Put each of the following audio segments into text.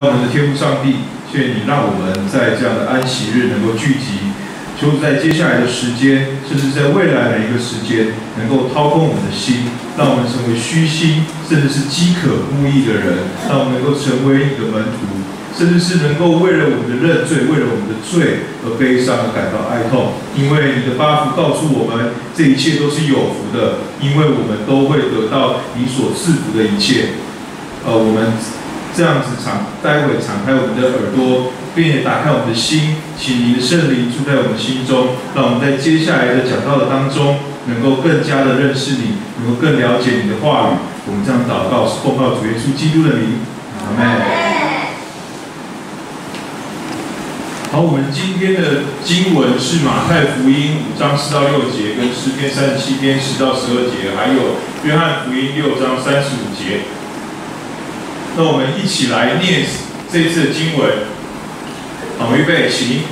我们的天父上帝，谢谢你让我们在这样的安息日能够聚集，求在接下来的时间，甚至在未来的一个时间，能够掏空我们的心，让我们成为虚心，甚至是饥渴慕义的人，让我们能够成为你的门徒。甚至是能够为了我们的认罪，为了我们的罪而悲伤而感到哀痛，因为你的八福告诉我们，这一切都是有福的，因为我们都会得到你所赐福的一切。呃，我们这样子敞，待会敞开我们的耳朵，并且打开我们的心，请你的圣灵住在我们心中，让我们在接下来的讲道的当中，能够更加的认识你，能够更了解你的话语。我们这样祷告，是奉告主耶稣基督的名，阿门。好，我们今天的经文是马太福音五章四到六节，跟诗篇三十七篇十到十二节，还有约翰福音六章三十五节。那我们一起来念这次经文。好，预备，起。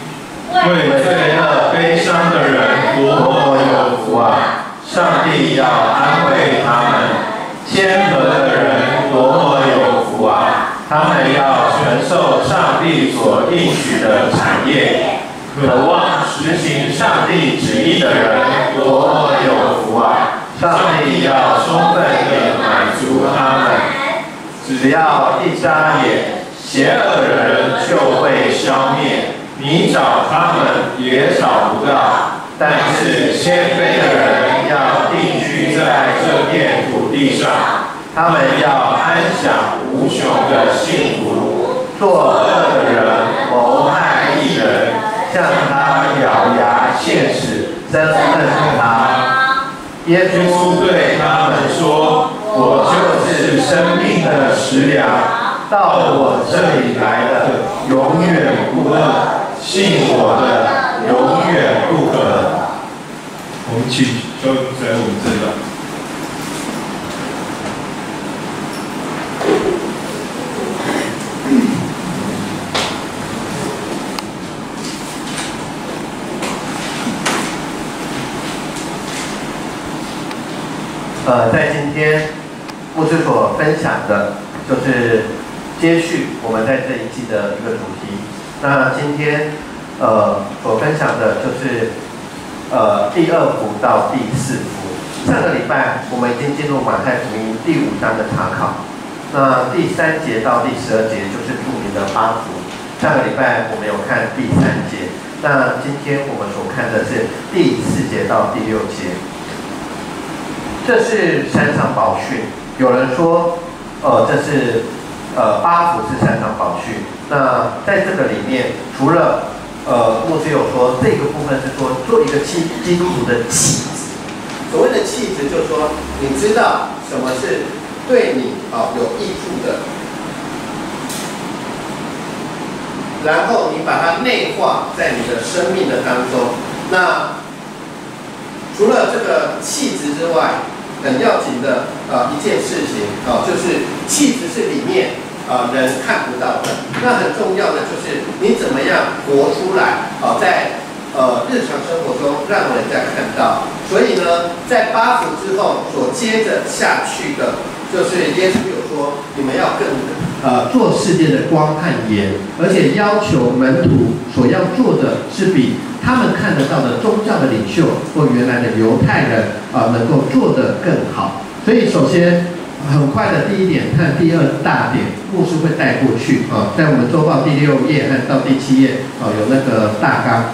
为罪恶悲伤的人多么有福啊！上帝要安慰他们。谦和的人多么有福啊！他们要承受上帝所应许的产业。渴望实行上帝旨意的人多么有福啊！上帝要充分地满足他们。只要一眨眼，邪恶的人就会消灭，你找他们也找不到。但是谦卑的人要定居在这片土地上，他们要安享无穷的幸福。作恶的人谋害一人，向他咬牙切齿，憎恨他。耶稣对他们说：“我就生命的食粮，到我这里来的永远不饿，信我的永远不渴。”我们请肖主在我们这里。呃，在今天牧师所分享的，就是接续我们在这一季的一个主题。那今天呃所分享的就是呃第二幅到第四幅。上个礼拜我们已经进入马太福音第五章的查考，那第三节到第十二节就是著名的八幅。上个礼拜我们有看第三节，那今天我们所看的是第四节到第六节。这是山上宝训，有人说，呃，这是，呃，八福是三藏宝训。那在这个里面，除了，呃，牧师有说这个部分是说做一个基基督徒的气质。所谓的气质，就是说你知道什么是对你啊有益处的，然后你把它内化在你的生命的当中。那除了这个气质之外，很要紧的呃一件事情啊，就是气质是里面啊人看不到的。那很重要的就是你怎么样活出来啊，在呃日常生活中让人家看到。所以呢，在八福之后所接着下去的，就是耶稣有说，你们要更呃做世界的光和盐，而且要求门徒所要做的是比。他们看得到的宗教的领袖或原来的犹太人啊，能够做得更好。所以，首先很快的第一点，看第二大点，牧师会带过去啊，在我们周报第六页和到第七页啊，有那个大纲。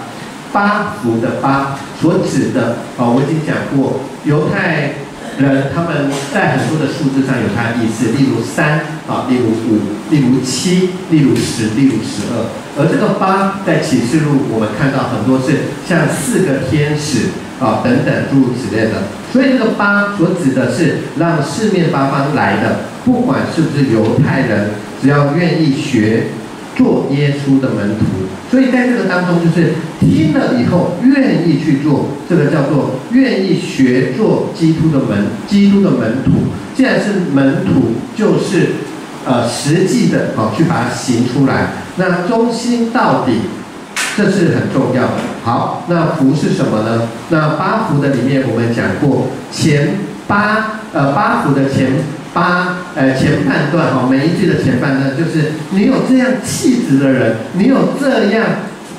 八福的八所指的啊，我已经讲过，犹太。人他们在很多的数字上有它的意思，例如三啊，例如五，例如七，例如十，例如十二。而这个八在启示录我们看到很多是像四个天使啊等等诸如此类的。所以这个八所指的是让四面八方来的，不管是不是犹太人，只要愿意学。做耶稣的门徒，所以在这个当中，就是听了以后愿意去做，这个叫做愿意学做基督的门，基督的门徒。既然是门徒，就是呃实际的哦去把它行出来。那忠心到底，这是很重要的。好，那福是什么呢？那八福的里面我们讲过，前八呃八福的前八呃前半段哈，每一句的前半段就是你有这样气质的人，你有这样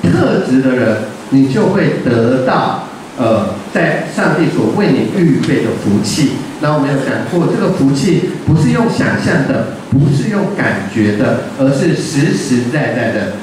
特质的人，你就会得到呃在上帝所为你预备的福气。那我们有讲过，这个福气不是用想象的，不是用感觉的，而是实实在在的，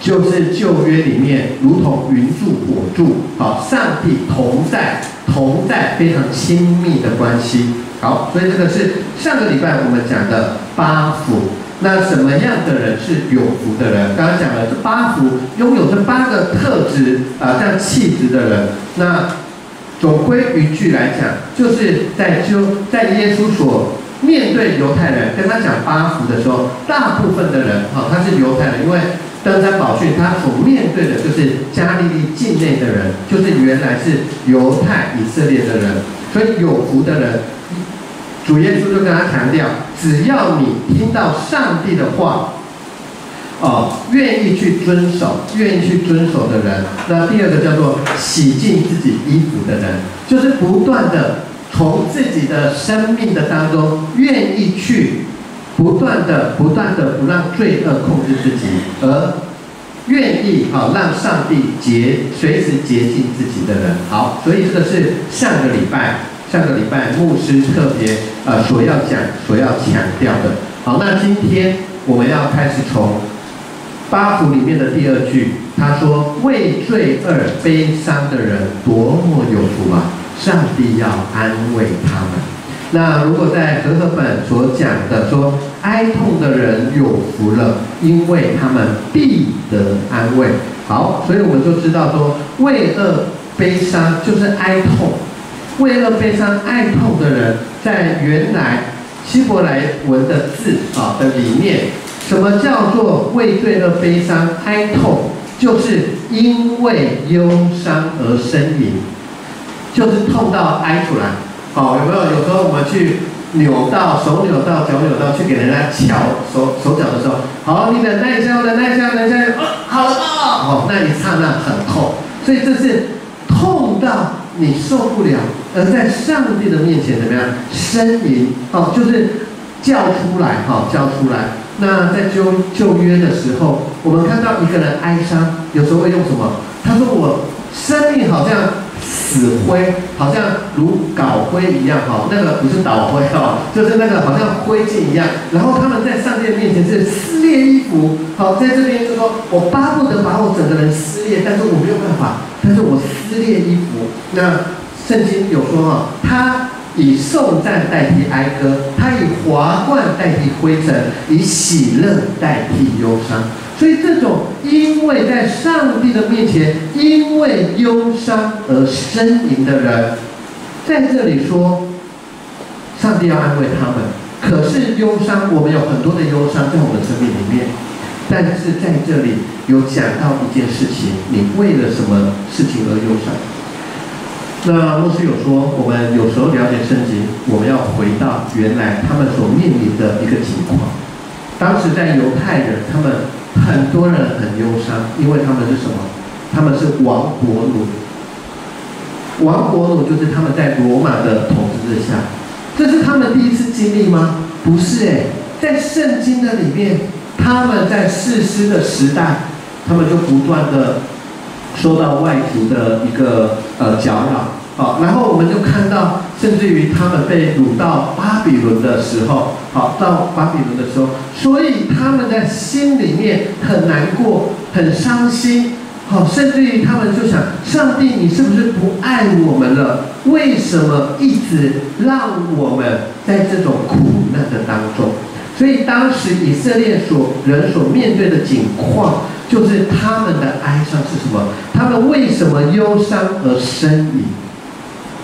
就是旧约里面如同云柱火柱，好，上帝同在同在非常亲密的关系。好，所以这个是上个礼拜我们讲的八福。那什么样的人是有福的人？刚刚讲了这八福，拥有这八个特质啊，这样气质的人，那。总归一句来讲，就是在就在耶稣所面对犹太人跟他讲八福的时候，大部分的人哈他是犹太人，因为登山宝训他所面对的就是加利利境内的人，就是原来是犹太以色列的人，所以有福的人，主耶稣就跟他强调，只要你听到上帝的话。哦，愿意去遵守，愿意去遵守的人。那第二个叫做洗净自己衣服的人，就是不断的从自己的生命的当中，愿意去不断的、不断的不让罪恶控制自己，而愿意好让上帝洁随时洁净自己的人。好，所以这个是上个礼拜，上个礼拜牧师特别呃所要讲、所要强调的。好，那今天我们要开始从。八福里面的第二句，他说：“为罪而悲伤的人多么有福啊！上帝要安慰他们。”那如果在和合本所讲的说，哀痛的人有福了，因为他们必得安慰。好，所以我们就知道说，为恶悲伤就是哀痛，为恶悲伤、哀痛的人，在原来希伯来文的字啊的里面。什么叫做为罪恶悲伤、哀痛？就是因为忧伤而呻吟，就是痛到哀出来。好，有没有？有时候我们去扭到手扭到脚扭到，去给人家瞧手手脚的时候，好，你忍耐一下，我忍耐一下，忍耐一下，哦，好了啊，哦，那一刹那很痛，所以这是痛到你受不了，而在上帝的面前怎么样呻吟？哦，就是叫出来，哈，叫出来。那在旧旧约的时候，我们看到一个人哀伤，有时候会用什么？他说：“我生命好像死灰，好像如稿灰一样。”哈，那个不是倒灰哈，就是那个好像灰烬一样。然后他们在上帝面前是撕裂衣服。好，在这边就说：“我巴不得把我整个人撕裂，但是我没有办法，但是我撕裂衣服。”那圣经有说哈，他。以颂赞代替哀歌，他以华冠代替灰尘，以喜乐代替忧伤。所以这种因为在上帝的面前，因为忧伤而呻吟的人，在这里说，上帝要安慰他们。可是忧伤，我们有很多的忧伤在我们生命里面，但是在这里有讲到一件事情：你为了什么事情而忧伤？那牧师有说，我们有时候了解圣经，我们要回到原来他们所面临的一个情况。当时在犹太人，他们很多人很忧伤，因为他们是什么？他们是亡国奴。亡国奴就是他们在罗马的统治之下。这是他们第一次经历吗？不是诶，在圣经的里面，他们在世师的时代，他们就不断的。受到外族的一个呃搅扰，好，然后我们就看到，甚至于他们被掳到巴比伦的时候，好，到巴比伦的时候，所以他们的心里面很难过，很伤心，好，甚至于他们就想，上帝，你是不是不爱我们了？为什么一直让我们在这种苦难的当中？所以当时以色列所人所面对的境况。就是他们的哀伤是什么？他们为什么忧伤而呻吟？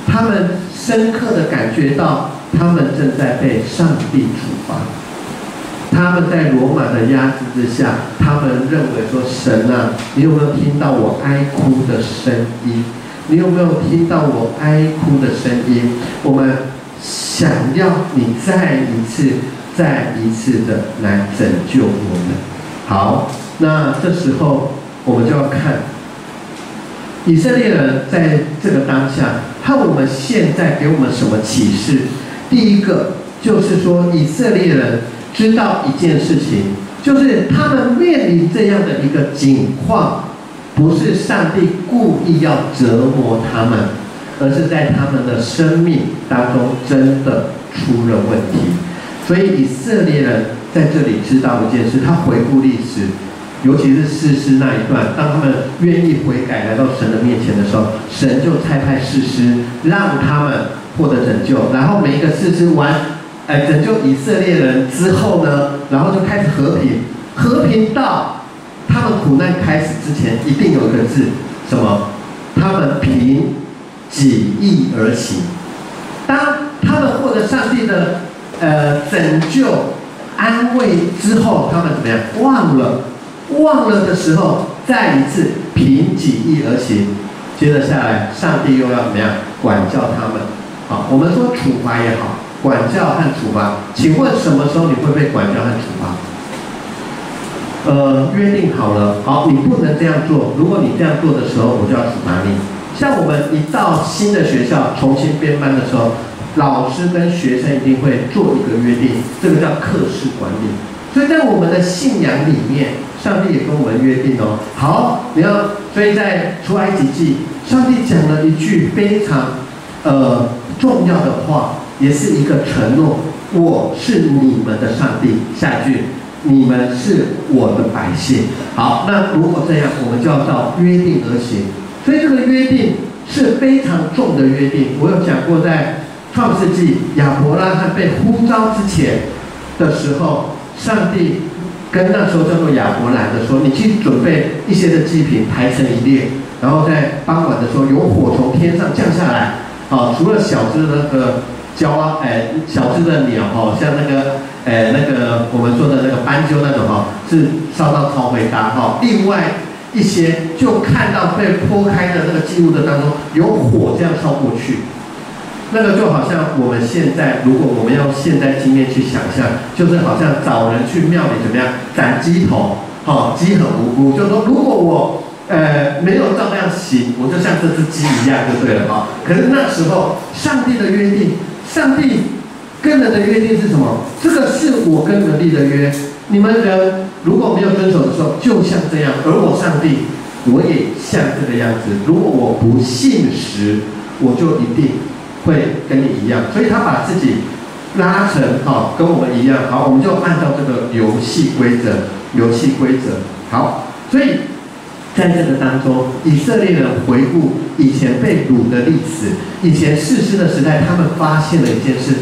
他们深刻的感觉到，他们正在被上帝处罚。他们在罗马的压制之下，他们认为说：“神啊，你有没有听到我哀哭的声音？你有没有听到我哀哭的声音？我们想要你再一次、再一次的来拯救我们。”好。那这时候，我们就要看以色列人在这个当下，和我们现在给我们什么启示？第一个就是说以色列人知道一件事情，就是他们面临这样的一个境况，不是上帝故意要折磨他们，而是在他们的生命当中真的出了问题。所以以色列人在这里知道一件事，他回顾历史。尤其是士师那一段，当他们愿意悔改来到神的面前的时候，神就差派士师让他们获得拯救。然后每一个士师完，哎，拯救以色列人之后呢，然后就开始和平，和平到他们苦难开始之前，一定有一个字，什么？他们凭己意而行。当他们获得上帝的呃拯救、安慰之后，他们怎么样？忘了。忘了的时候，再一次凭己意而行。接着下来，上帝又要怎么样管教他们？好，我们说处罚也好，管教和处罚。请问什么时候你会被管教和处罚？呃，约定好了，好，你不能这样做。如果你这样做的时候，我就要处罚你。像我们一到新的学校重新编班的时候，老师跟学生一定会做一个约定，这个叫课室管理。所以在我们的信仰里面。上帝也跟我们约定哦，好，你要，所以在出埃及记，上帝讲了一句非常，呃，重要的话，也是一个承诺，我是你们的上帝。下一句，你们是我的百姓。好，那如果这样，我们就要照约定而行。所以这个约定是非常重的约定。我有讲过，在创世纪亚伯拉罕被呼召之前的时候，上帝。跟那时候叫做亚伯兰的说，你去准备一些的祭品排成一列，然后在傍晚的时候有火从天上降下来，啊，除了小只的那个鸟啊，哎，小只的鸟哈，像那个，哎，那个我们说的那个斑鸠那种哈，是烧到超回答哈，另外一些就看到被剖开的那个祭物的当中有火这样烧过去。那个就好像我们现在，如果我们用现在经验去想象，就是好像找人去庙里怎么样斩鸡头，好鸡很无辜，就说如果我呃没有照样行，我就像这只鸡一样就对了哈。可是那时候上帝的约定，上帝跟人的约定是什么？这个是我跟人立的约，你们人如果没有遵守的时候，就像这样，而我上帝我也像这个样子。如果我不信实，我就一定。会跟你一样，所以他把自己拉成好，跟我们一样好，我们就按照这个游戏规则，游戏规则好。所以在这个当中，以色列人回顾以前被掳的历史，以前世师的时代，他们发现了一件事，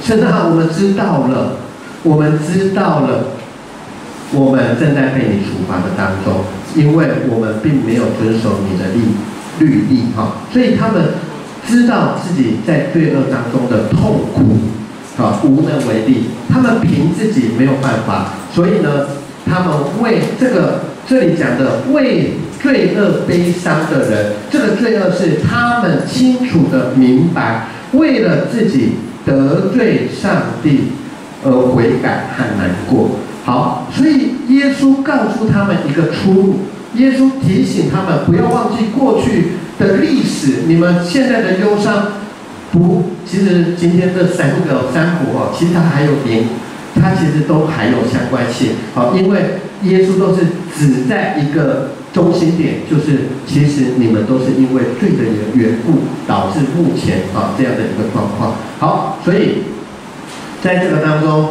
现在我们知道了，我们知道了，我们正在被你处罚的当中，因为我们并没有遵守你的律律例哈，所以他们。知道自己在罪恶当中的痛苦，啊，无能为力。他们凭自己没有办法，所以呢，他们为这个这里讲的为罪恶悲伤的人，这个罪恶是他们清楚的明白，为了自己得罪上帝而悔改和难过。好，所以耶稣告诉他们一个出路，耶稣提醒他们不要忘记过去。的历史，你们现在的忧伤，不，其实今天这三个三国哦，其实它还有点，它其实都还有相关性，好，因为耶稣都是只在一个中心点，就是其实你们都是因为罪的缘故，导致目前啊这样的一个状况。好，所以在这个当中，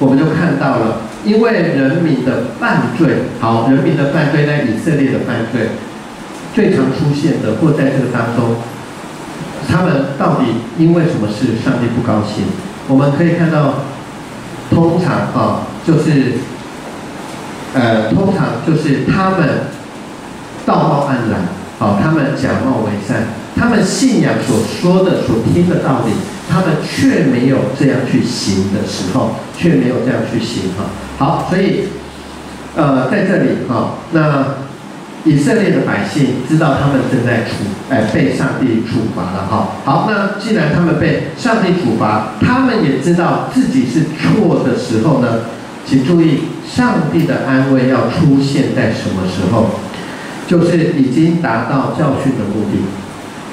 我们就看到了，因为人民的犯罪，好，人民的犯罪在以色列的犯罪。最常出现的，或在这个当中，他们到底因为什么事上帝不高兴？我们可以看到，通常啊，就是，呃，通常就是他们道貌岸然，好，他们假冒为善，他们信仰所说的、所听的道理，他们却没有这样去行的时候，却没有这样去行哈。好，所以，呃，在这里哈，那。以色列的百姓知道他们正在处，哎，被上帝处罚了哈。好，那既然他们被上帝处罚，他们也知道自己是错的时候呢，请注意，上帝的安慰要出现在什么时候？就是已经达到教训的目的，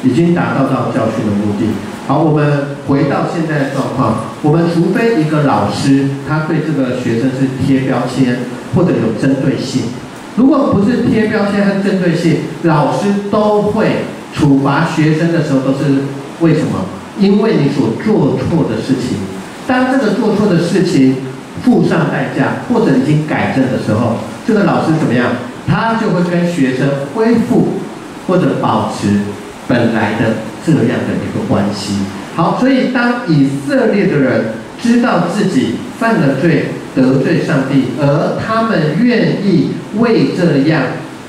已经达到到教训的目的。好，我们回到现在的状况，我们除非一个老师他对这个学生是贴标签或者有针对性，如果不是贴标签和针对性，老师都会处罚学生的时候都是为什么？因为你所做错的事情，当这个做错的事情付上代价或者已经改正的时候，这个老师怎么样？他就会跟学生恢复或者保持本来的这样的一个关系。好，所以当以色列的人知道自己犯了罪、得罪上帝，而他们愿意为这样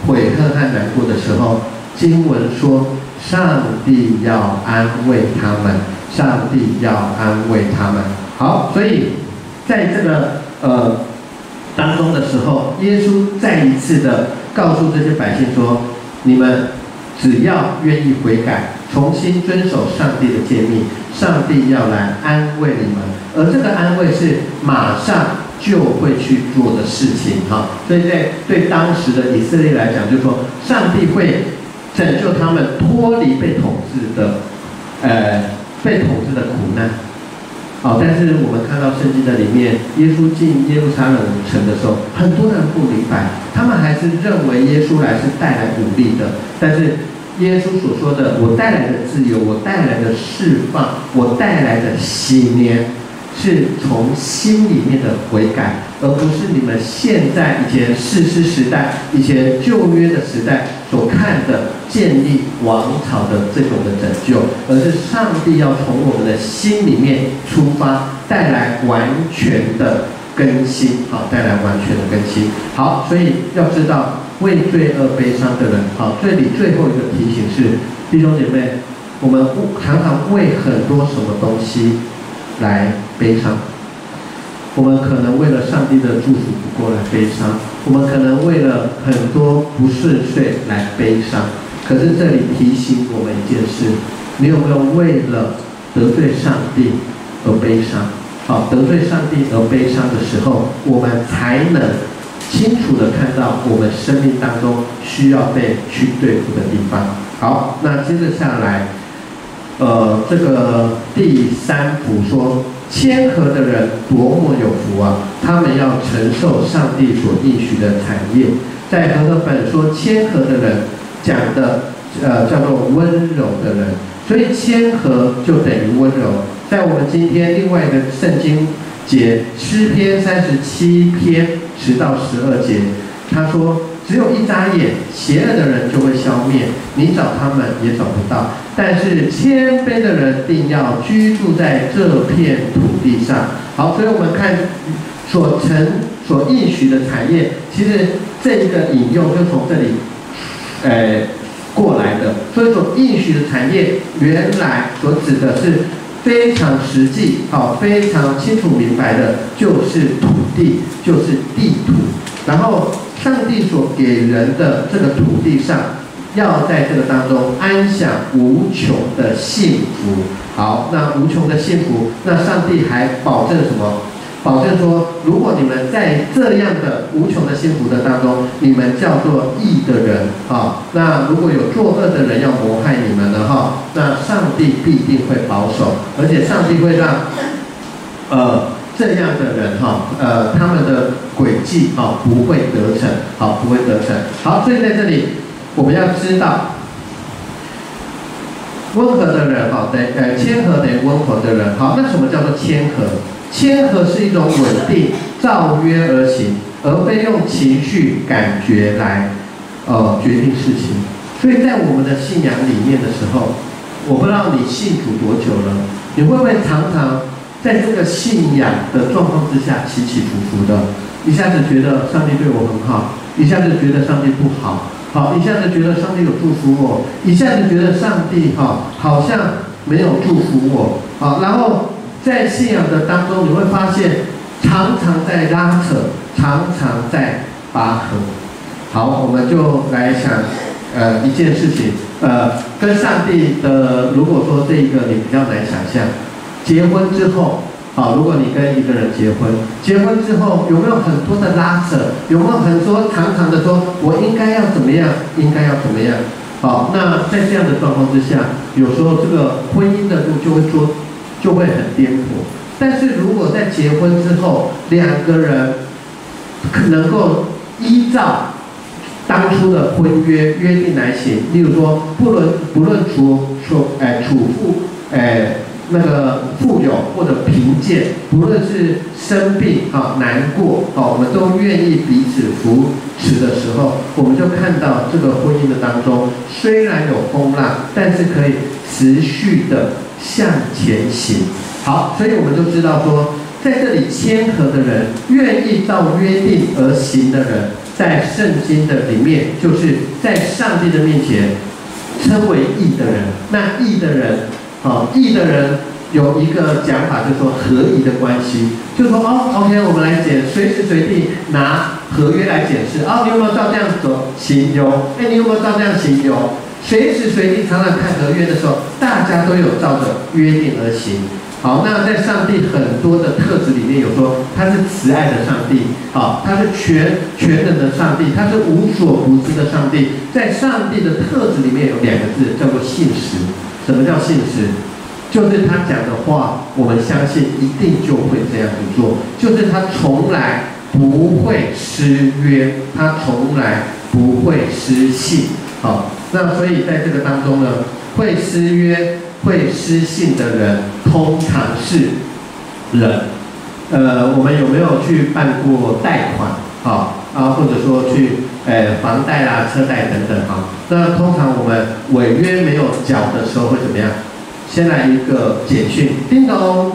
悔恨和难过的时候，经文说，上帝要安慰他们，上帝要安慰他们。好，所以在这个呃当中的时候，耶稣再一次的告诉这些百姓说：你们只要愿意悔改。重新遵守上帝的诫命，上帝要来安慰你们，而这个安慰是马上就会去做的事情，哈。所以在对当时的以色列来讲，就是说上帝会拯救他们脱离被统治的，呃，被统治的苦难。好，但是我们看到圣经的里面，耶稣进耶路撒冷城的时候，很多人不明白，他们还是认为耶稣来是带来武力的，但是。耶稣所说的，我带来的自由，我带来的释放，我带来的喜年，是从心里面的悔改，而不是你们现在以前世师时代、以前旧约的时代所看的建立王朝的这种的拯救，而是上帝要从我们的心里面出发，带来完全的更新，好，带来完全的更新。好，所以要知道。为罪恶悲伤的人，好，这里最后一个提醒是，弟兄姐妹，我们常常为很多什么东西来悲伤。我们可能为了上帝的祝福不过来悲伤，我们可能为了很多不顺遂来悲伤。可是这里提醒我们一件事：你有没有为了得罪上帝而悲伤？好，得罪上帝而悲伤的时候，我们才能。清楚的看到我们生命当中需要被去对付的地方。好，那接着下来，呃，这个第三幅说，谦和的人多么有福啊！他们要承受上帝所应许的产业。在和合本说，谦和的人讲的呃叫做温柔的人，所以谦和就等于温柔。在我们今天另外一个圣经节诗篇三十七篇。十到十二节，他说：“只有一眨眼，邪恶的人就会消灭，你找他们也找不到。但是谦卑的人定要居住在这片土地上。”好，所以我们看所成所应许的产业，其实这一个引用就从这里，呃，过来的。所以说应许的产业，原来所指的是。非常实际，好，非常清楚明白的，就是土地，就是地土。然后，上帝所给人的这个土地上，要在这个当中安享无穷的幸福。好，那无穷的幸福，那上帝还保证什么？保证说，如果你们在这样的无穷的幸福的当中，你们叫做义的人啊，那如果有作恶的人要谋害你们的哈，那上帝必定会保守，而且上帝会让，呃，这样的人哈，呃，他们的轨迹啊不会得逞，好，不会得逞。好，所以在这里我们要知道，温和的人哈，对，呃，谦和等于温和的人，好，那什么叫做谦和？谦和是一种稳定，照约而行，而非用情绪感觉来，呃，决定事情。所以在我们的信仰里面的时候，我不知道你信主多久了，你会不会常常在这个信仰的状况之下起起伏伏的？一下子觉得上帝对我很好，一下子觉得上帝不好，好，一下子觉得上帝有祝福我，一下子觉得上帝哈好像没有祝福我，好，然后。在信仰的当中，你会发现常常在拉扯，常常在拔河。好，我们就来想，呃，一件事情，呃，跟上帝的，如果说这一个你比较难想象，结婚之后，好，如果你跟一个人结婚，结婚之后有没有很多的拉扯？有没有很多常常的说，我应该要怎么样？应该要怎么样？好，那在这样的状况之下，有时候这个婚姻的路就会说就会很颠簸。但是如果在结婚之后，两个人能够依照当初的婚约约定来行，例如说，不论不论处处哎处父哎那个富有或者贫贱，不论是生病啊难过啊，我们都愿意彼此扶持的时候，我们就看到这个婚姻的当中，虽然有风浪，但是可以持续的向前行。好，所以我们就知道说，在这里谦和的人，愿意照约定而行的人，在圣经的里面，就是在上帝的面前称为义的人。那义的人，啊，义的人有一个讲法，就是说合宜的关系，就是说哦，OK，我们来检，随时随地拿合约来检视。哦，你有没有照这样走行？有。哎，你有没有照这样行？有。随时随地常常看合约的时候，大家都有照着约定而行。好，那在上帝很多的特质里面有说，他是慈爱的上帝，好，他是全全能的上帝，他是无所不知的上帝。在上帝的特质里面有两个字叫做信实。什么叫信实？就是他讲的话，我们相信一定就会这样子做。就是他从来不会失约，他从来不会失信。好，那所以在这个当中呢，会失约。会失信的人，通常是人。呃，我们有没有去办过贷款？啊啊，或者说去诶房贷啦、车贷等等啊？那通常我们违约没有缴的时候会怎么样？先来一个简讯，叮咚。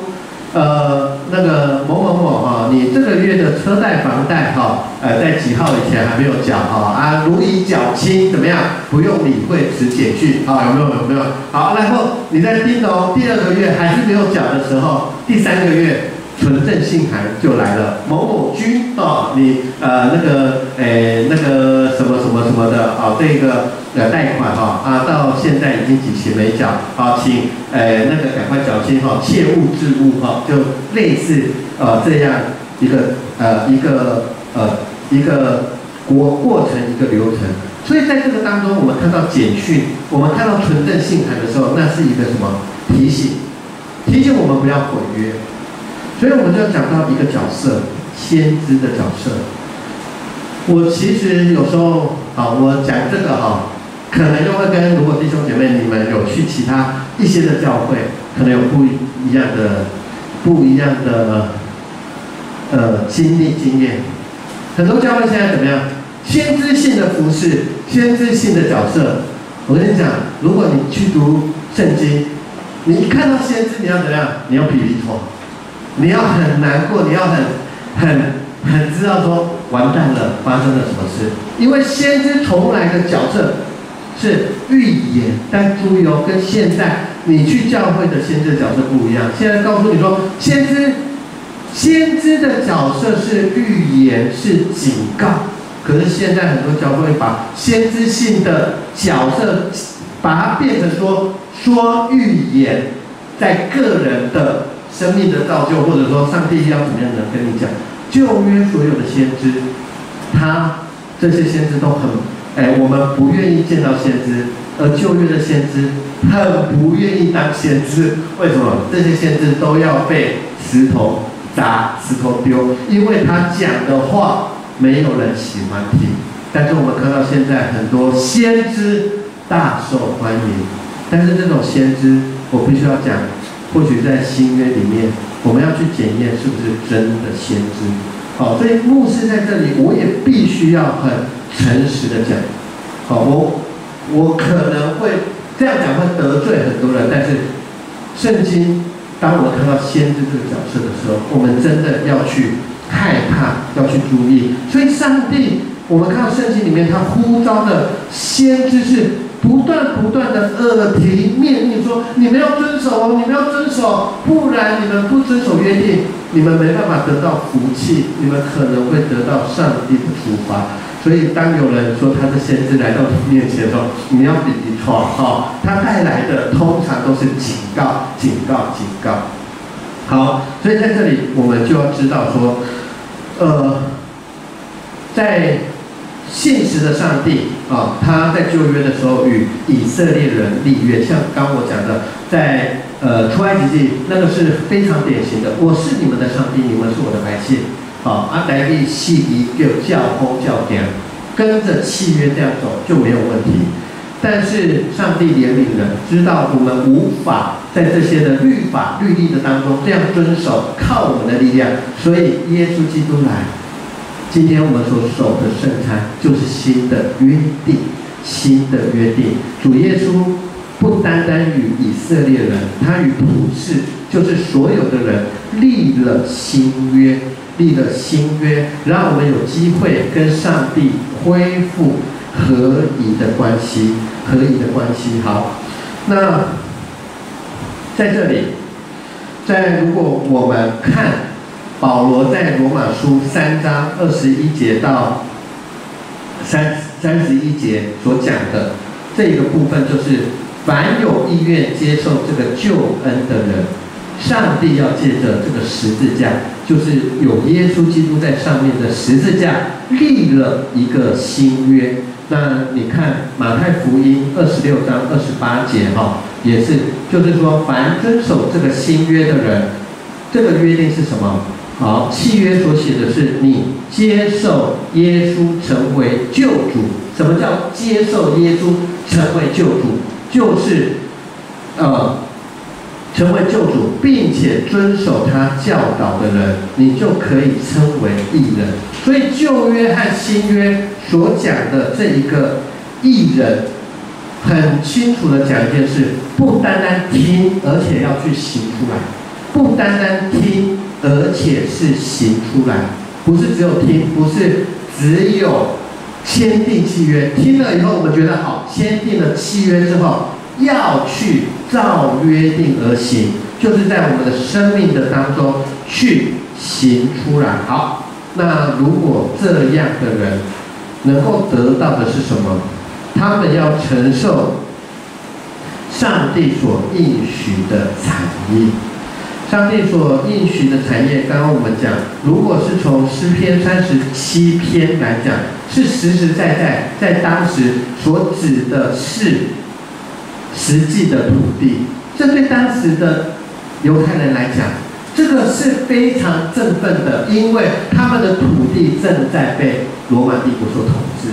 呃，那个某某某哈，你这个月的车贷、房贷哈，呃，在几号以前还没有缴哈啊，如已缴清，怎么样？不用理会此简讯啊，有没有？有没有？好，然后你在叮咚第二个月还是没有缴的时候，第三个月。纯正信函就来了，某某君哦，你呃那个诶那个什么什么什么的哦，这个呃贷款哈啊到现在已经几期没缴，啊请诶那个赶快缴清哈，切勿置物哈，就类似呃这样一个呃一个呃一个过过程一个流程，所以在这个当中，我们看到简讯，我们看到纯正信函的时候，那是一个什么提醒？提醒我们不要毁约。所以我们就要讲到一个角色，先知的角色。我其实有时候啊，我讲这个哈，可能就会跟如果弟兄姐妹你们有去其他一些的教会，可能有不一样的、不一样的呃经历经验。很多教会现在怎么样？先知性的服饰，先知性的角色。我跟你讲，如果你去读圣经，你一看到先知，你要怎么样？你要比比错。你要很难过，你要很很很知道说完蛋了，发生了什么事？因为先知从来的角色是预言，但注意哦，跟现在你去教会的先知角色不一样。现在告诉你说，先知先知的角色是预言，是警告。可是现在很多教会把先知性的角色，把它变成说说预言，在个人的。生命的造就，或者说上帝要怎么样的？跟你讲，旧约所有的先知，他这些先知都很，哎，我们不愿意见到先知，而旧约的先知很不愿意当先知。为什么？这些先知都要被石头砸、石头丢，因为他讲的话没有人喜欢听。但是我们看到现在很多先知大受欢迎，但是这种先知，我必须要讲。或许在新约里面，我们要去检验是不是真的先知。好，所以牧师在这里，我也必须要很诚实的讲。好，我我可能会这样讲会得罪很多人，但是圣经，当我看到先知这个角色的时候，我们真的要去害怕，要去注意。所以上帝，我们看到圣经里面他呼召的先知是。不断不断的耳提面命说：“你们要遵守哦，你们要遵守，不然你们不遵守约定，你们没办法得到福气，你们可能会得到上帝的处罚。”所以，当有人说他的先知来到你面前的时候，你要比比错哈，他带来的通常都是警告、警告、警告。好，所以在这里我们就要知道说，呃，在。现实的上帝啊，他在旧约的时候与以色列人立约，像刚我讲的，在呃出埃及记那个是非常典型的，我是你们的上帝，你们是我的百姓。好，阿来利细一就叫风叫天，跟着契约这样走就没有问题。但是上帝怜悯人，知道我们无法在这些的律法律例的当中这样遵守，靠我们的力量，所以耶稣基督来。今天我们所守的圣餐就是新的约定，新的约定。主耶稣不单单与以色列人，他与普世，就是所有的人立了新约，立了新约，让我们有机会跟上帝恢复。合宜的关系，合宜的关系。好，那在这里，在如果我们看保罗在罗马书三章二十一节到三三十一节所讲的这个部分，就是凡有意愿接受这个救恩的人，上帝要借着这个十字架，就是有耶稣基督在上面的十字架，立了一个新约。那你看马太福音二十六章二十八节哈，也是，就是说凡遵守这个新约的人，这个约定是什么？好，契约所写的是你接受耶稣成为救主。什么叫接受耶稣成为救主？就是呃，成为救主，并且遵守他教导的人，你就可以称为义人。所以旧约和新约。所讲的这一个艺人，很清楚的讲一件事：不单单听，而且要去行出来；不单单听，而且是行出来。不是只有听，不是只有签订契约。听了以后，我们觉得好，签订了契约之后，要去照约定而行，就是在我们的生命的当中去行出来。好，那如果这样的人，能够得到的是什么？他们要承受上帝所应许的产业。上帝所应许的产业，刚刚我们讲，如果是从诗篇三十七篇来讲，是实实在在在当时所指的是实际的土地。这对当时的犹太人来讲，这个是非常振奋的，因为他们的土地正在被。罗马帝国所统治，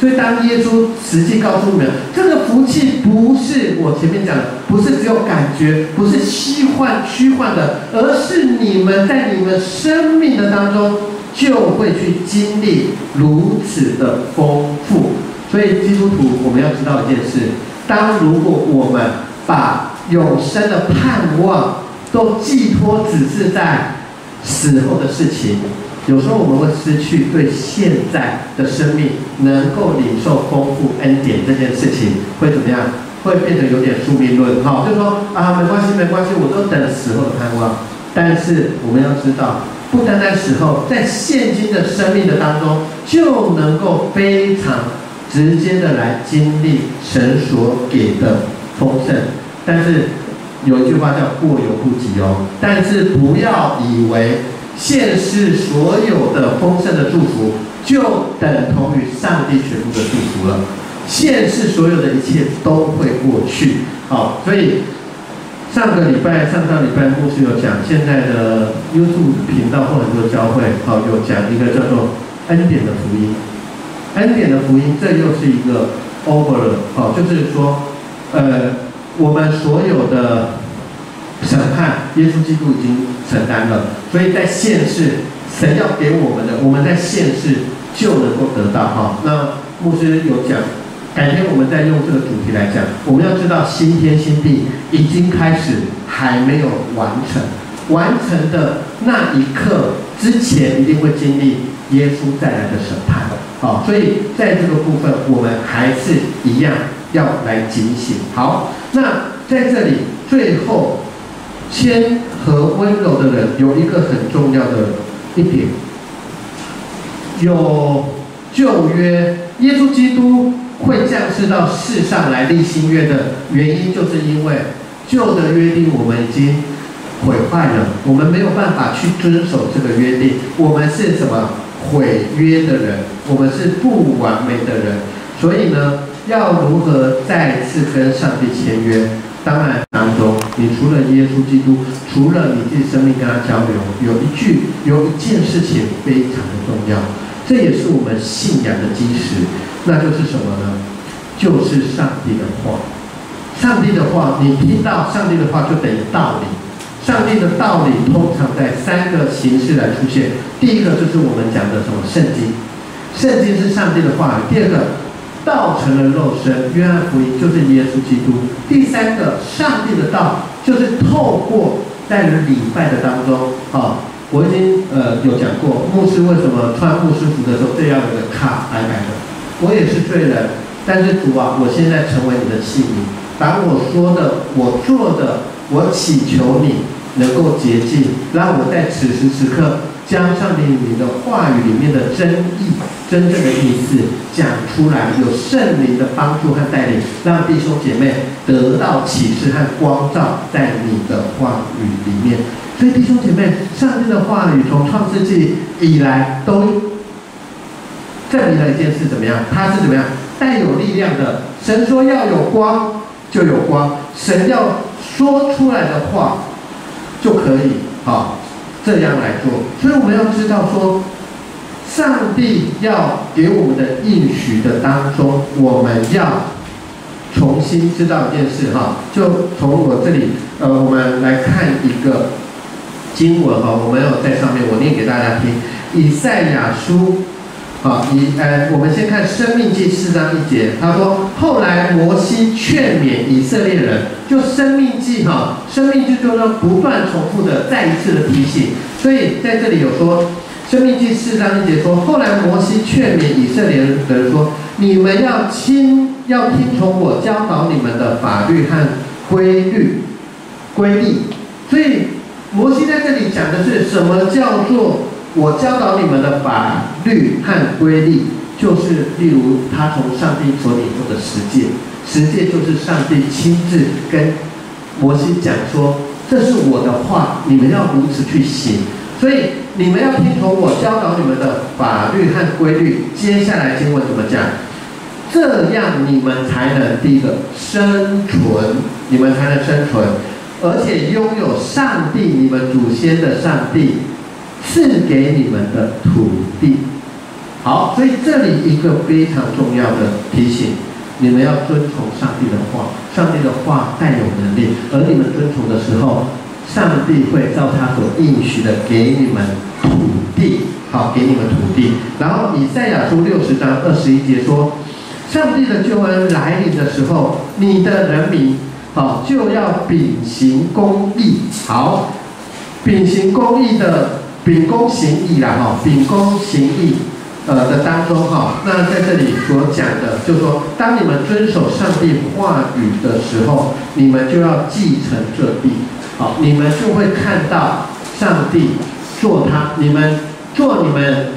所以当耶稣实际告诉你们，这个福气不是我前面讲的，不是只有感觉，不是虚幻虚幻的，而是你们在你们生命的当中就会去经历如此的丰富。所以基督徒，我们要知道一件事：当如果我们把永生的盼望都寄托只是在死后的事情。有时候我们会失去对现在的生命能够领受丰富恩典这件事情，会怎么样？会变得有点宿命论，哈，就说啊，没关系，没关系，我都等死后的盼望。但是我们要知道，不单单死后，在现今的生命的当中，就能够非常直接的来经历神所给的丰盛。但是有一句话叫过犹不及哦，但是不要以为。现世所有的丰盛的祝福，就等同于上帝全部的祝福了。现世所有的一切都会过去。好，所以上个礼拜、上上礼拜牧师有讲，现在的 YouTube 频道或很多教会，好有讲一个叫做恩典的福音。恩典的福音，这又是一个 over 了。好，就是说，呃，我们所有的。审判，耶稣基督已经承担了，所以在现世，神要给我们的，我们在现世就能够得到哈。那牧师有讲，改天我们再用这个主题来讲。我们要知道，新天新地已经开始，还没有完成。完成的那一刻之前，一定会经历耶稣再来的审判。好，所以在这个部分，我们还是一样要来警醒。好，那在这里最后。先和温柔的人有一个很重要的一点，有旧约，耶稣基督会降世到世上来立新约的原因，就是因为旧的约定我们已经毁坏了，我们没有办法去遵守这个约定。我们是什么？毁约的人，我们是不完美的人，所以呢，要如何再次跟上帝签约？当然当中，你除了耶稣基督，除了你自己生命跟他交流，有一句有一件事情非常的重要，这也是我们信仰的基石，那就是什么呢？就是上帝的话。上帝的话，你听到上帝的话就等于道理。上帝的道理通常在三个形式来出现。第一个就是我们讲的什么圣经，圣经是上帝的话。第二个。道成了肉身，约翰福音就是耶稣基督。第三个，上帝的道就是透过在你礼拜的当中，啊，我已经呃有讲过，牧师为什么穿牧师服的时候这样的卡白白的？我也是罪人，但是主啊，我现在成为你的器皿，把我说的、我做的，我祈求你能够洁净，让我在此时此刻。将上帝你的话语里面的真意、真正的意思讲出来，有圣灵的帮助和带领，让弟兄姐妹得到启示和光照，在你的话语里面。所以弟兄姐妹，上帝的话语从创世纪以来都证明了一件事：怎么样？它是怎么样？带有力量的。神说要有光，就有光；神要说出来的话，就可以。好。这样来做，所以我们要知道说，上帝要给我们的应许的当中，我们要重新知道一件事哈。就从我这里，呃，我们来看一个经文哈，我没有在上面，我念给大家听，以赛亚书。好，你呃，我们先看《生命记》四章一节，他说：“后来摩西劝勉以色列人，就《生命记》哈，《生命记》就是说不断重复的再一次的提醒。所以在这里有说，《生命记》四章一节说，后来摩西劝勉以色列人说：你们要听，要听从我教导你们的法律和规律、规定。所以摩西在这里讲的是什么叫做？”我教导你们的法律和规律，就是例如他从上帝所领受的实践，实践就是上帝亲自跟摩西讲说，这是我的话，你们要如此去行。所以你们要听从我教导你们的法律和规律。接下来经文怎么讲？这样你们才能第一个生存，你们才能生存，而且拥有上帝你们祖先的上帝。赐给你们的土地，好，所以这里一个非常重要的提醒，你们要遵从上帝的话，上帝的话带有能力，而你们遵从的时候，上帝会照他所应许的给你们土地，好，给你们土地。然后以赛亚书六十章二十一节说，上帝的救恩来临的时候，你的人民，好，就要秉行公义，好，秉行公义的。秉公行义啦，哈，秉公行义，呃的当中哈，那在这里所讲的，就是说，当你们遵守上帝话语的时候，你们就要继承这地，好，你们就会看到上帝做他，你们做你们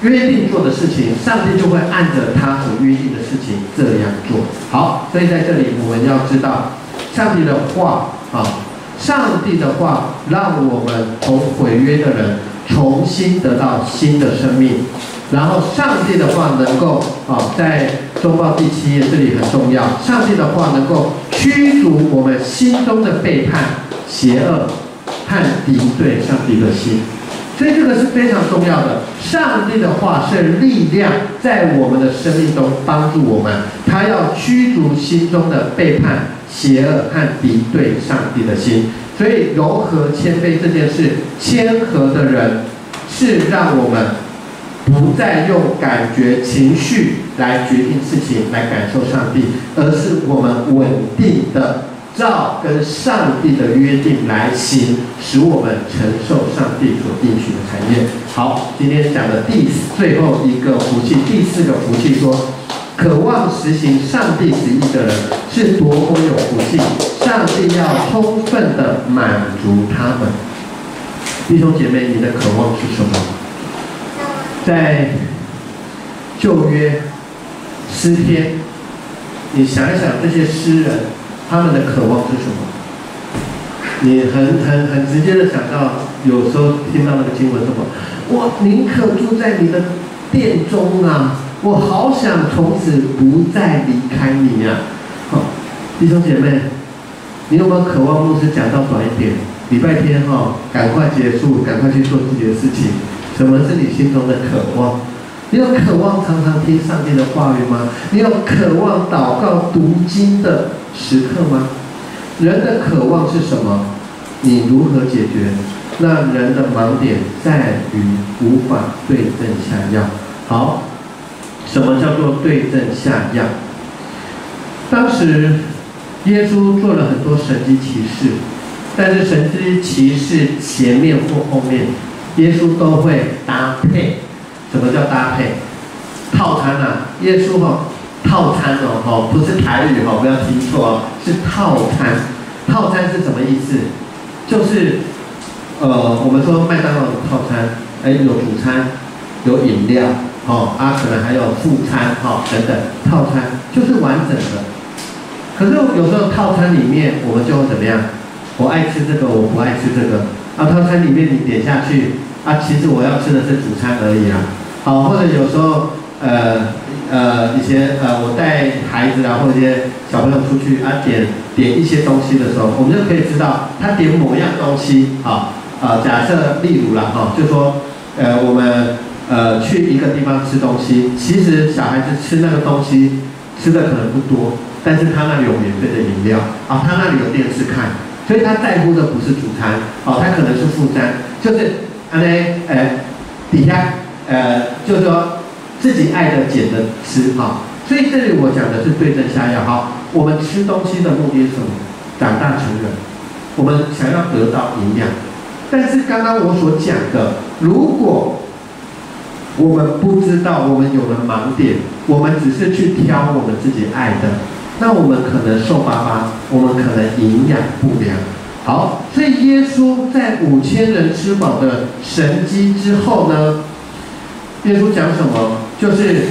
约定做的事情，上帝就会按着他所约定的事情这样做。好，所以在这里我们要知道上帝的话，啊。上帝的话让我们从毁约的人重新得到新的生命，然后上帝的话能够啊，在中报第七页这里很重要，上帝的话能够驱逐我们心中的背叛、邪恶和敌对上帝的心，所以这个是非常重要的。上帝的话是力量，在我们的生命中帮助我们，他要驱逐心中的背叛。邪恶和敌对上帝的心，所以柔和谦卑这件事，谦和的人是让我们不再用感觉情绪来决定事情，来感受上帝，而是我们稳定的照跟上帝的约定来行，使我们承受上帝所应许的产业。好，今天讲的第最后一个福气，第四个福气说。渴望实行上帝旨意的人是多么有福气！上帝要充分的满足他们。弟兄姐妹，你的渴望是什么？在旧约诗篇，你想一想这些诗人，他们的渴望是什么？你很很很直接的想到，有时候听到那个经文什么？我宁可住在你的殿中啊，我好想从此不再离开你呀。好，弟兄姐妹，你有没有渴望牧师讲到短一点？礼拜天哈，赶快结束，赶快去做自己的事情。什么是你心中的渴望？你有渴望常常听上帝的话语吗？你有渴望祷告读经的时刻吗？人的渴望是什么？你如何解决？那人的盲点在于无法对症下药。好，什么叫做对症下药？当时耶稣做了很多神迹奇事，但是神迹奇事前面或后面，耶稣都会搭配。什么叫搭配？套餐啊，耶稣哈套餐哦，哦不是台语哈，不要听错哦，是套餐。套餐是什么意思？就是呃，我们说麦当劳的套餐，哎，有主餐，有饮料，哦啊，可能还有副餐，哈等等，套餐就是完整的。可是有时候套餐里面，我们就会怎么样？我爱吃这个，我不爱吃这个。啊，套餐里面你点下去，啊，其实我要吃的是主餐而已啊。好，或者有时候，呃呃，以前呃，我带孩子啊，或者一些小朋友出去啊，点点一些东西的时候，我们就可以知道他点某样东西，啊啊，假设例如了哈，就说，呃，我们呃去一个地方吃东西，其实小孩子吃那个东西吃的可能不多，但是他那里有免费的饮料，啊，他那里有电视看，所以他在乎的不是主餐，哦，他可能是副餐，就是安内，呃，底下。呃，就是说自己爱的捡的吃哈，所以这里我讲的是对症下药哈。我们吃东西的目的是什么？长大成人，我们想要得到营养。但是刚刚我所讲的，如果我们不知道我们有了盲点，我们只是去挑我们自己爱的，那我们可能瘦巴巴，我们可能营养不良。好，所以耶稣在五千人吃饱的神机之后呢？耶稣讲什么？就是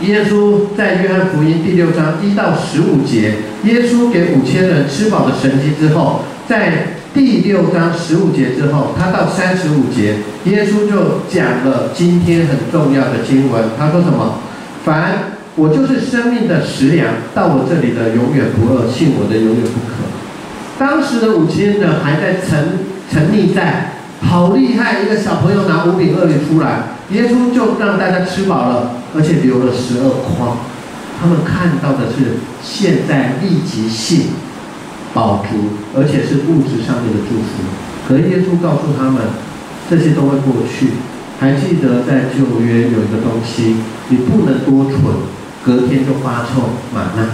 耶稣在约翰福音第六章一到十五节，耶稣给五千人吃饱的神迹之后，在第六章十五节之后，他到三十五节，耶稣就讲了今天很重要的经文。他说什么？凡我就是生命的食粮，到我这里的永远不饿，信我的永远不渴。当时的五千人还在沉沉溺在。好厉害！一个小朋友拿五饼二鱼出来，耶稣就让大家吃饱了，而且留了十二筐。他们看到的是现在立即性饱足，而且是物质上面的祝福。可耶稣告诉他们，这些都会过去。还记得在旧约有一个东西，你不能多存，隔天就发臭，玛纳，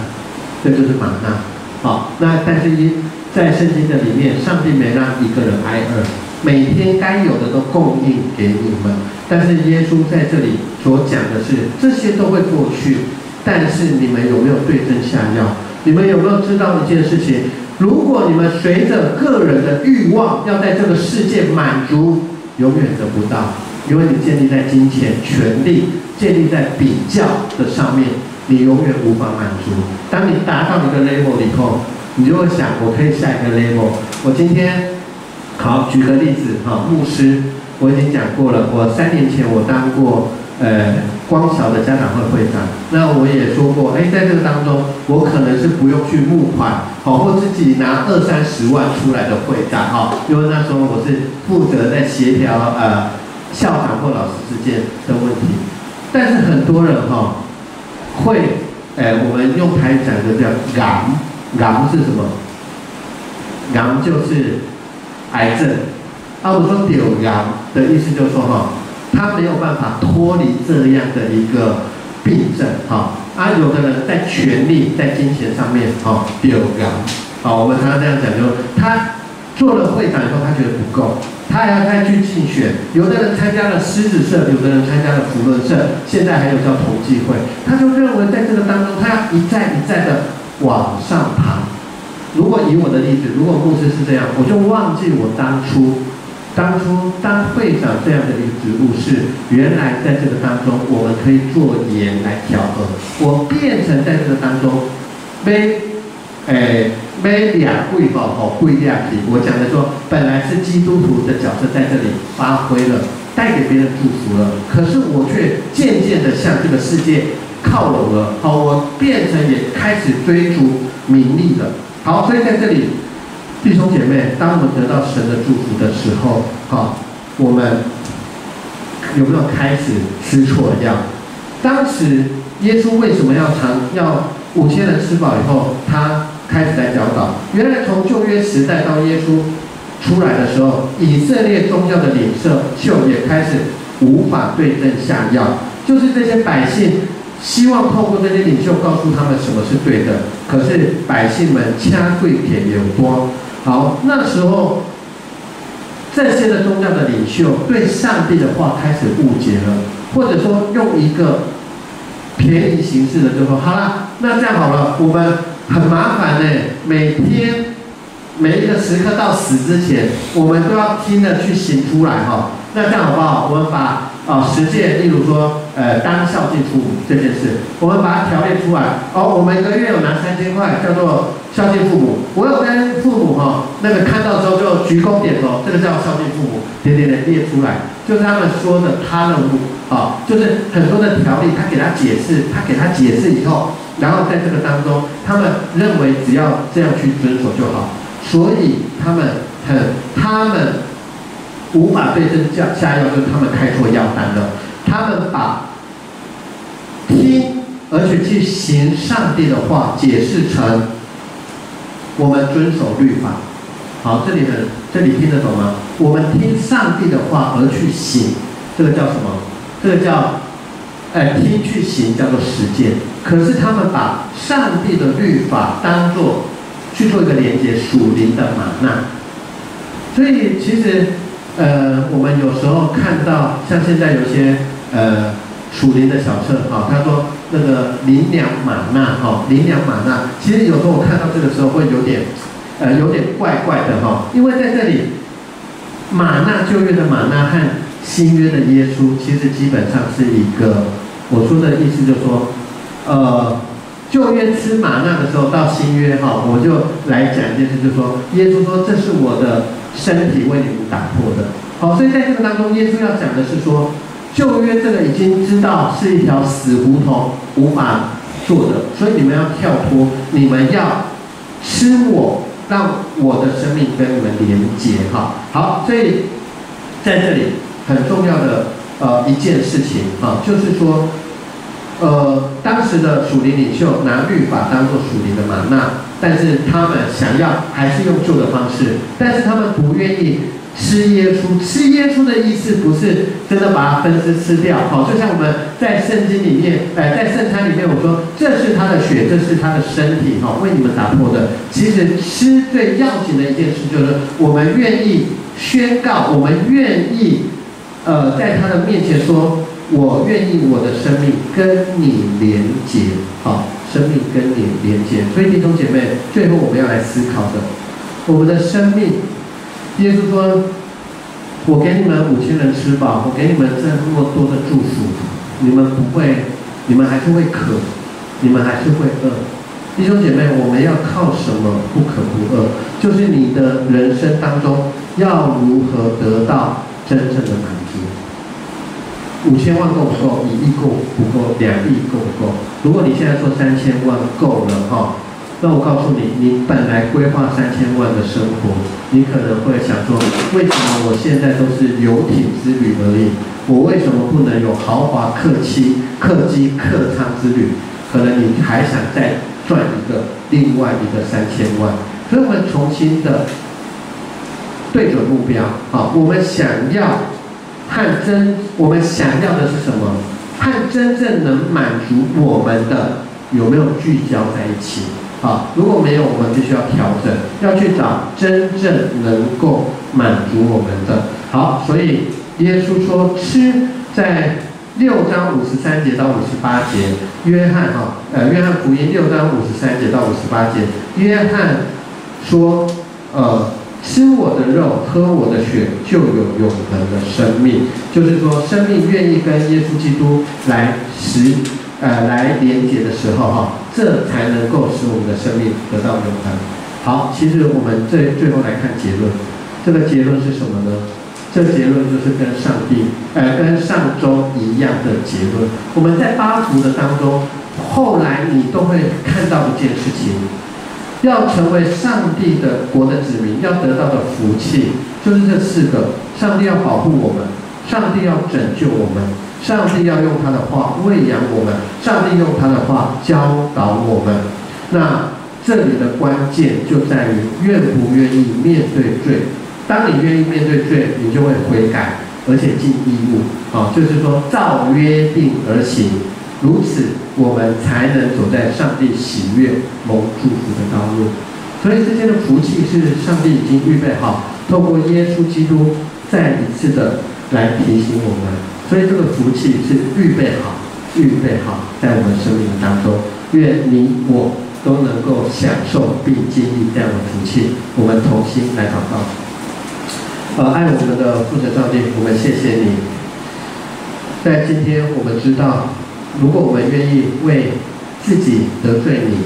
这就是玛纳。好，那但是一在圣经的里面，上帝没让一个人挨饿。每天该有的都供应给你们，但是耶稣在这里所讲的是，这些都会过去，但是你们有没有对症下药？你们有没有知道一件事情？如果你们随着个人的欲望要在这个世界满足，永远得不到，因为你建立在金钱、权力、建立在比较的上面，你永远无法满足。当你达到一个 level 以后，你就会想，我可以下一个 level。我今天。好，举个例子，哈，牧师，我已经讲过了。我三年前我当过呃光小的家长会会长，那我也说过，哎，在这个当中，我可能是不用去募款，好，或自己拿二三十万出来的会长，哈，因为那时候我是负责在协调呃校长或老师之间的问题。但是很多人哈会，哎，我们用台语讲的叫“癌”，癌是什么？癌就是。癌症，啊，我说丢阳的意思就是说哈，他没有办法脱离这样的一个病症哈，啊，有的人在权力在金钱上面哈丢阳，好，我们常常这样讲，就他做了会长以后，他觉得不够，他还要再去竞选，有的人参加了狮子社，有的人参加了福伦社，现在还有叫同济会，他就认为在这个当中，他要一再一再的往上爬。如果以我的例子，如果牧师是这样，我就忘记我当初，当初当会长这样的一个职务是，原来在这个当中，我们可以做盐来调和。我变成在这个当中，背，诶，背两哈哦，贵两体。我讲的说，本来是基督徒的角色在这里发挥了，带给别人祝福了，可是我却渐渐的向这个世界靠拢了。好，我变成也开始追逐名利了。好，所以在这里，弟兄姐妹，当我们得到神的祝福的时候，好，我们有没有开始吃错药？当时耶稣为什么要尝要五千人吃饱以后，他开始在教导？原来从旧约时代到耶稣出来的时候，以色列宗教的领袖就也开始无法对症下药，就是这些百姓希望透过这些领袖告诉他们什么是对的，可是百姓们掐对铁有多。好，那时候这些的宗教的领袖对上帝的话开始误解了，或者说用一个便宜形式的就说好了，那这样好了，我们很麻烦呢，每天每一个时刻到死之前，我们都要听的去行出来哈。那这样好不好？我们把啊实践，例如说呃当孝敬父母这件事，我们把它条列出来。哦，我们一个月有拿三千块，叫做。孝敬父母，我有跟父母哈，那个看到之后就鞠躬点头，这个叫孝敬父母，点点点列出来，就是他们说的他的母啊，就是很多的条例，他给他解释，他给他解释以后，然后在这个当中，他们认为只要这样去遵守就好，所以他们很，他们无法对症下下药，就是他们开错药单了，他们把听而且去行上帝的话解释成。我们遵守律法，好，这里的这里听得懂吗？我们听上帝的话而去行，这个叫什么？这个叫，哎，听去行叫做实践。可是他们把上帝的律法当做去做一个连接属灵的玛纳，所以其实，呃，我们有时候看到像现在有些呃属灵的小册啊，他说。那个灵粮玛纳哈，灵粮玛纳，其实有时候我看到这个时候会有点，呃，有点怪怪的哈，因为在这里，玛纳旧约的玛纳和新约的耶稣，其实基本上是一个，我说的意思就是说，呃，旧约吃玛纳的时候，到新约哈，我就来讲一件事，就是说，耶稣说这是我的身体为你们打破的，好，所以在这个当中，耶稣要讲的是说。旧约这个已经知道是一条死胡同，无法做的，所以你们要跳脱，你们要吃我，让我的生命跟你们连接，哈，好，所以在这里很重要的呃一件事情啊，就是说，呃，当时的属灵领袖拿律法当做属灵的玛纳，但是他们想要还是用旧的方式，但是他们不愿意。吃耶稣，吃耶稣的意思不是真的把它分尸吃掉，好，就像我们在圣经里面，哎，在圣餐里面，我说这是他的血，这是他的身体，哈，为你们打破的。其实吃最要紧的一件事就是，我们愿意宣告，我们愿意，呃，在他的面前说，我愿意我的生命跟你连接，好，生命跟你连接。所以弟兄姐妹，最后我们要来思考的，我们的生命。耶稣说：“我给你们五千人吃饱，我给你们这么多的祝福，你们不会，你们还是会渴，你们还是会饿。弟兄姐妹，我们要靠什么不渴不饿？就是你的人生当中要如何得到真正的满足？五千万够不够？一亿够不够？两亿够不够？如果你现在说三千万够了，哈。”那我告诉你，你本来规划三千万的生活，你可能会想说，为什么我现在都是游艇之旅而已？我为什么不能有豪华客机、客机客舱之旅？可能你还想再赚一个另外一个三千万。所以我们重新的对准目标，好，我们想要和真，我们想要的是什么？和真正能满足我们的有没有聚焦在一起？好，如果没有，我们必须要调整，要去找真正能够满足我们的。好，所以耶稣说吃，在六章五十三节到五十八节，约翰哈，呃，约翰福音六章五十三节到五十八节，约翰说，呃，吃我的肉，喝我的血，就有永恒的生命。就是说，生命愿意跟耶稣基督来实，呃，来连接的时候，哈。这才能够使我们的生命得到永恒。好，其实我们最最后来看结论，这个结论是什么呢？这结论就是跟上帝，呃，跟上周一样的结论。我们在八福的当中，后来你都会看到一件事情：要成为上帝的国的子民，要得到的福气，就是这四个：上帝要保护我们，上帝要拯救我们，上帝要用他的话喂养我们，上帝用他的话教导我们。那这里的关键就在于愿不愿意面对罪。当你愿意面对罪，你就会悔改，而且尽义务。啊，就是说照约定而行，如此我们才能走在上帝喜悦、蒙祝福的道路。所以这些的福气是上帝已经预备好，透过耶稣基督再一次的来提醒我们。所以这个福气是预备好、预备好在我们生命当中。愿你我都能够享受并经历这样的福气。我们同心来祷告。呃，爱我们的父神上帝，我们谢谢你。在今天，我们知道，如果我们愿意为自己得罪你，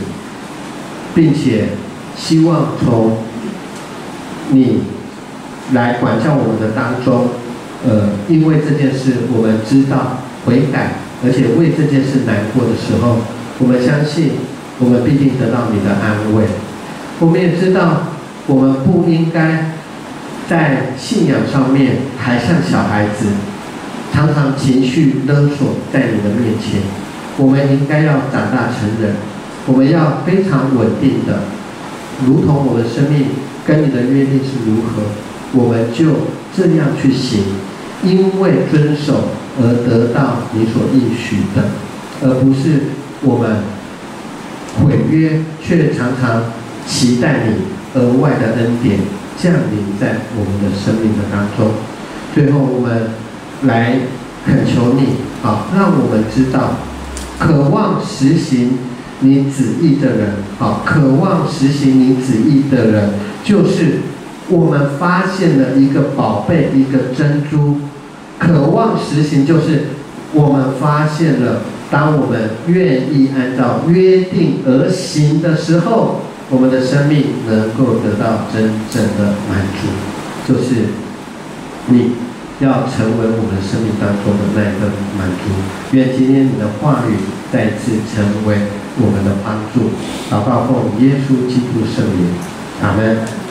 并且希望从你来管教我们的当中，呃，因为这件事我们知道悔改，而且为这件事难过的时候，我们相信我们必定得到你的安慰。我们也知道，我们不应该。在信仰上面还像小孩子，常常情绪勒索在你的面前。我们应该要长大成人，我们要非常稳定的，如同我们生命跟你的约定是如何，我们就这样去行，因为遵守而得到你所应许的，而不是我们毁约却常常期待你额外的恩典。降临在我们的生命的当中，最后我们来恳求你，好，让我们知道，渴望实行你旨意的人，好，渴望实行你旨意的人，就是我们发现了一个宝贝，一个珍珠。渴望实行，就是我们发现了，当我们愿意按照约定而行的时候。我们的生命能够得到真正的满足，就是你要成为我们生命当中的那一个满足。愿今天你的话语再次成为我们的帮助。祷告奉耶稣基督圣名，阿门。